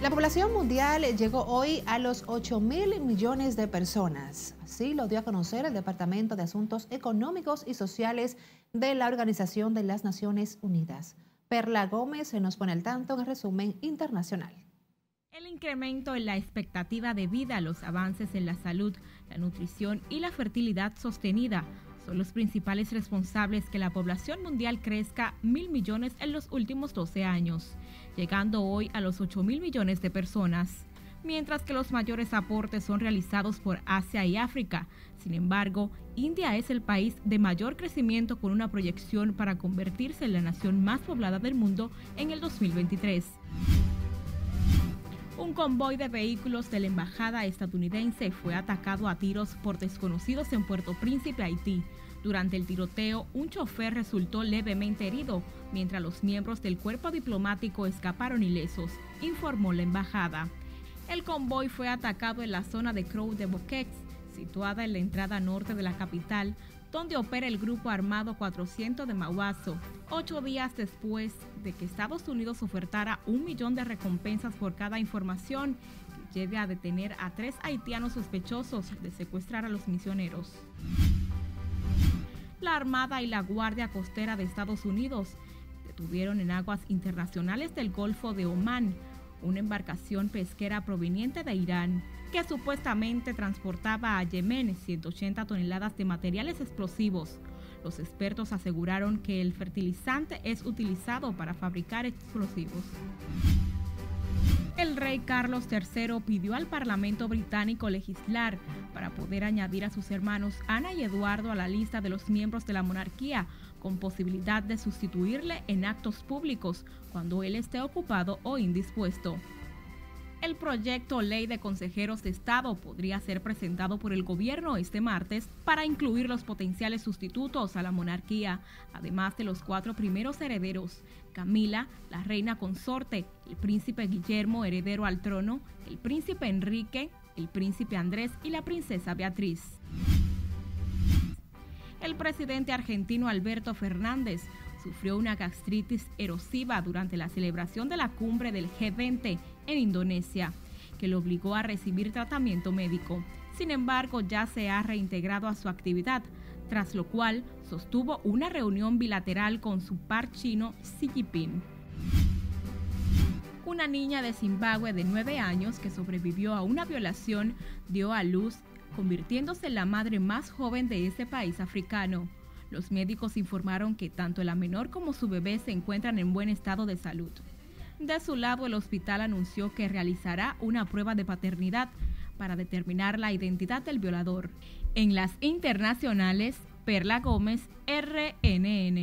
La población mundial llegó hoy a los 8 mil millones de personas. Así lo dio a conocer el Departamento de Asuntos Económicos y Sociales de la Organización de las Naciones Unidas. Perla Gómez se nos pone al tanto en el resumen internacional. El incremento en la expectativa de vida, los avances en la salud, la nutrición y la fertilidad sostenida son los principales responsables que la población mundial crezca mil millones en los últimos 12 años, llegando hoy a los 8 mil millones de personas, mientras que los mayores aportes son realizados por Asia y África. Sin embargo, India es el país de mayor crecimiento con una proyección para convertirse en la nación más poblada del mundo en el 2023. Un convoy de vehículos de la embajada estadounidense fue atacado a tiros por desconocidos en Puerto Príncipe, Haití. Durante el tiroteo, un chofer resultó levemente herido, mientras los miembros del cuerpo diplomático escaparon ilesos, informó la embajada. El convoy fue atacado en la zona de Crow de Boquex, situada en la entrada norte de la capital, donde opera el grupo armado 400 de Mawazo, ocho días después de que Estados Unidos ofertara un millón de recompensas por cada información que lleve a detener a tres haitianos sospechosos de secuestrar a los misioneros. La Armada y la Guardia Costera de Estados Unidos detuvieron en aguas internacionales del Golfo de Omán una embarcación pesquera proveniente de Irán que supuestamente transportaba a Yemen 180 toneladas de materiales explosivos. Los expertos aseguraron que el fertilizante es utilizado para fabricar explosivos. El rey Carlos III pidió al Parlamento británico legislar para poder añadir a sus hermanos Ana y Eduardo a la lista de los miembros de la monarquía, con posibilidad de sustituirle en actos públicos cuando él esté ocupado o indispuesto. El proyecto Ley de Consejeros de Estado podría ser presentado por el gobierno este martes para incluir los potenciales sustitutos a la monarquía, además de los cuatro primeros herederos, Camila, la reina consorte, el príncipe Guillermo, heredero al trono, el príncipe Enrique, el príncipe Andrés y la princesa Beatriz. El presidente argentino Alberto Fernández sufrió una gastritis erosiva durante la celebración de la cumbre del G20 en Indonesia, que lo obligó a recibir tratamiento médico. Sin embargo, ya se ha reintegrado a su actividad, tras lo cual sostuvo una reunión bilateral con su par chino Xi Jinping. Una niña de Zimbabue de 9 años que sobrevivió a una violación dio a luz, convirtiéndose en la madre más joven de ese país africano. Los médicos informaron que tanto la menor como su bebé se encuentran en buen estado de salud. De su lado, el hospital anunció que realizará una prueba de paternidad para determinar la identidad del violador. En las internacionales, Perla Gómez, RNN.